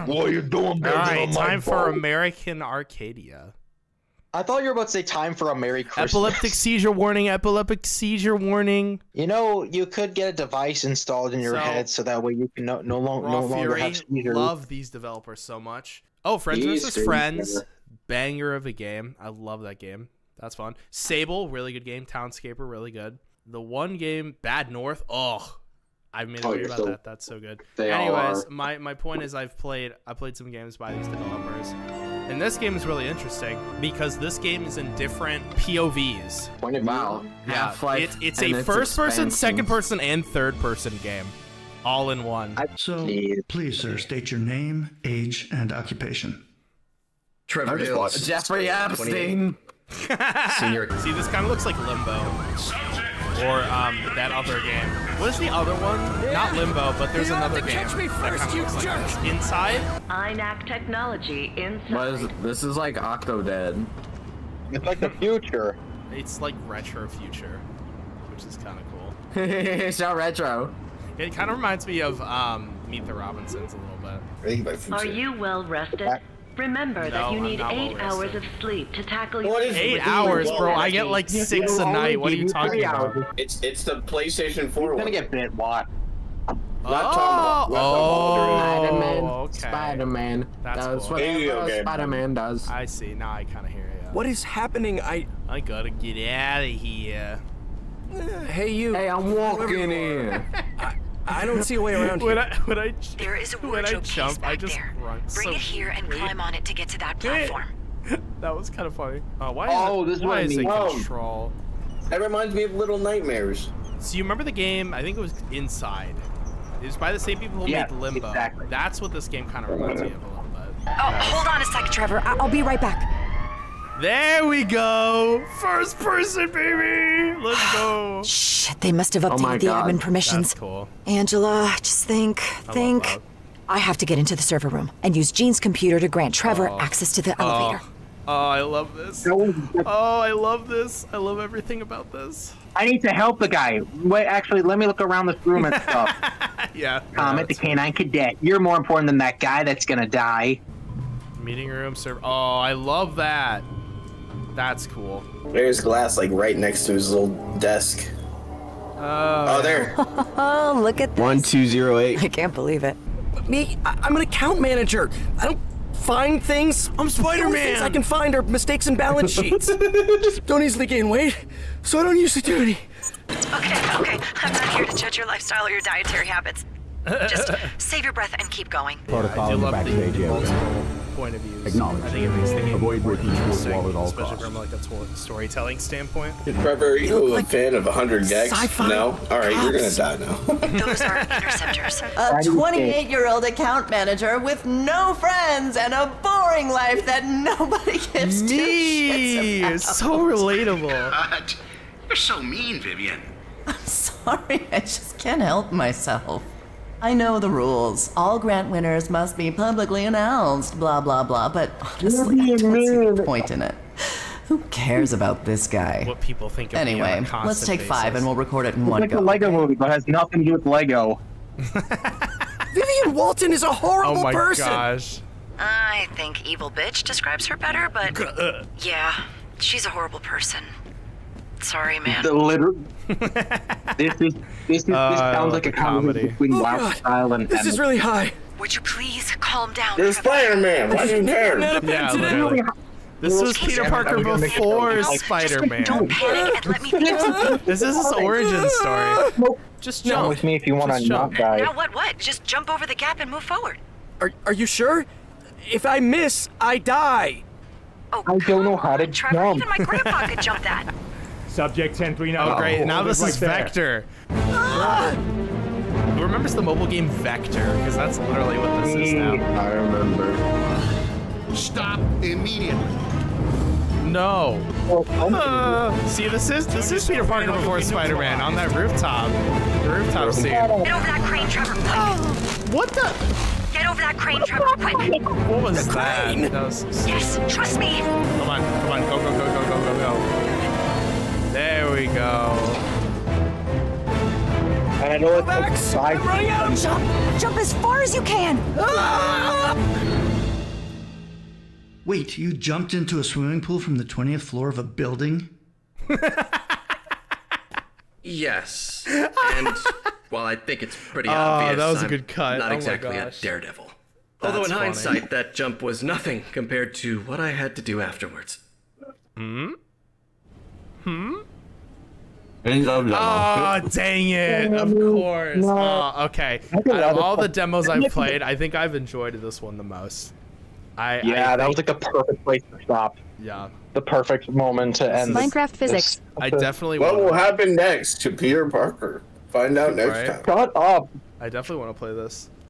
like, what are you doing, All building right, on my time for boat?" American Arcadia. I thought you were about to say time for a Merry Christmas. Epileptic seizure warning. Epileptic seizure warning. You know, you could get a device installed in your So- head so that way you can no, no, long, no longer have seizures. Love these developers so much. Oh, Friends These vs. things Friends. are- Banger of a game. I love that game. That's fun. Sable, really good game. Townscaper, really good. The one game, Bad North. Oh, I made a Oh, video about so- that. That's so good. Anyways, are. my my point is I've played I played some games by these developers. And this game is really interesting because this game is in different POVs. Point of view. Wow. Yeah, Half-Life it's it's a its first person, second person, and third person game, all in one. So, please, sir, state your name, age, and occupation. Trevor Hills. Jeffrey Epstein. Senior. See, this kind of looks like Limbo, or um, that other game. What is the other one? Not Limbo, but there's another game. catch me first, kinda you looks like jerk. this. Inside. INAC technology inside. What is this? Is like Octodad. It's like the future. It's like retro future, which is kind of cool. so retro. It kind of reminds me of um, Meet the Robinsons a little bit. I think by future. Are you well rested? Remember No, that you I'm need eight hours rested. of sleep to tackle What your is- Eight hours, bro. I get like six a night. What are you you talking about? It's it's the PlayStation 4 You're gonna get bit. What? Laptop- Oh, laptop Spider-Man. oh, okay. Spider-Man. That's Does cool. Video whatever. Spider-Man does. I see. Now I kind of hear you. What is happening? I. I gotta get out of here. Hey, you. Hey, I'm walking in. I don't see a way around When here. I when I There is a when I wardrobe case jump, I back just there. run. Bring so it here and quickly. climb on it to get to that platform. That was kind of funny. Uh, why Oh, is this it, is what why I is it mean. Oh. control? That reminds me of Little Nightmares. So you remember the game? I think it was Inside. It was by the same people who Yeah, made Limbo. exactly. That's what this game kind of reminds me of a little bit. Oh, hold on a sec, Trevor. I- I'll be right back. There we go. First person, baby. Let's go. Shit, they must have Oh updated the God. admin permissions. That's cool. Angela, just think, think. I have to get into the server room and use Jean's computer to grant Trevor oh. access to the oh. elevator. Oh, I love this. Oh, I love this. I love everything about this. I need to help the guy. Wait, actually, let me look around this room and stuff. Yeah. Comet, the canine cadet. You're more important than that guy that's gonna die. Meeting room server. Oh, I love that. That's cool. There's glass like right next to his little desk. Oh, Oh, there. Oh, look at this. One two zero eight. I can't believe it. Me, I, I'm an account manager. I don't find things. I'm The only things I can find are mistakes in balance sheets. don't easily gain weight, so I don't usually do any. Okay, okay. I'm not here to judge your lifestyle or your dietary habits. Just save your breath and keep going. Protocol do love the, the multiple point of views. I think it makes the game more interesting, especially from like a storytelling standpoint. Trevor, are you a fan of 100 gags? sci-fi No? Alright, you're gonna die now. Those are interceptors. A 28 year old account manager with no friends and a boring life that nobody gives two shits Me, about. so relatable. God, you're so mean, Vivian. I'm sorry, I just can't help myself. I know the rules. All grant winners must be publicly announced, blah, blah, blah, but honestly, I don't see the point in it. Who cares about this guy? What people think of me on a Anyway, let's constant take five and we'll record it in It's one like go. a Lego movie, but has nothing to do with Lego. Vivian Walton is a horrible person. Oh my person. gosh. I think evil bitch describes her better, but yeah, she's a horrible person. Sorry, man. The liter- this is this is Uh, this I sounds like a comedy comedy. between Oh, Wild God. Style and This is really high. Would you please calm down? There's Spider-Man. Why do you care? Yeah, literally. This was Peter Parker I'm gonna make it before Spider-Man. Don't panic and let me think. This is his origin story. Just Come jump. with me if you want to not die. Now what? What? Just jump over the gap and move forward. Are, are you sure? If I miss, I die. Oh, I don't know how to Trevor, jump. even my grandpa could jump that. Subject 1039. Oh, great. Now this is there. Vector. Who remembers the mobile game Vector? Because that's literally what this is now. I remember. Stop immediately. No. Uh, see, this is this is Peter Parker before Spider-Man on that rooftop. The rooftop scene. Get over that crane, Trevor, quick. What the? Get over that crane, Trevor, quick. What was that? That was. Yes, trust me. Come on, come on, go, go. And I know it's Max, like I'm running out of Jump, jump as far as you can. Ah! Wait, you jumped into a swimming pool from the 20th floor of a building? Yes. And while I think it's pretty Oh, obvious, that was a I'm good cut. Not Oh exactly a gosh. daredevil. Although in funny. hindsight, that jump was nothing compared to what I had to do afterwards. Hmm? Hmm? Oh, Oh, dang it. Of course. Oh, okay. Out of all the demos I've played, I think I've enjoyed this one the most. I Yeah, I that was like the perfect place to stop. Yeah. The perfect moment to end. this- Minecraft physics. I definitely want What will happen next to Peter Parker? Find out next Right. time. Shut up. I definitely want to play this.